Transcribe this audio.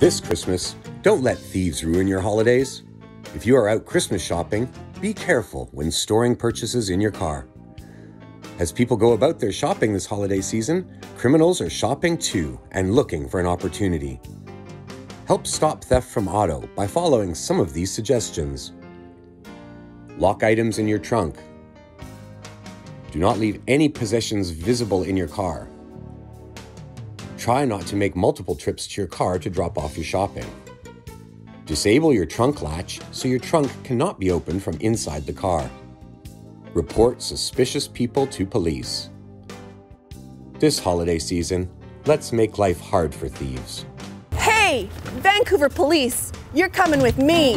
This Christmas, don't let thieves ruin your holidays. If you are out Christmas shopping, be careful when storing purchases in your car. As people go about their shopping this holiday season, criminals are shopping too and looking for an opportunity. Help stop theft from auto by following some of these suggestions. Lock items in your trunk. Do not leave any possessions visible in your car. Try not to make multiple trips to your car to drop off your shopping. Disable your trunk latch so your trunk cannot be opened from inside the car. Report suspicious people to police. This holiday season, let's make life hard for thieves. Hey, Vancouver Police, you're coming with me.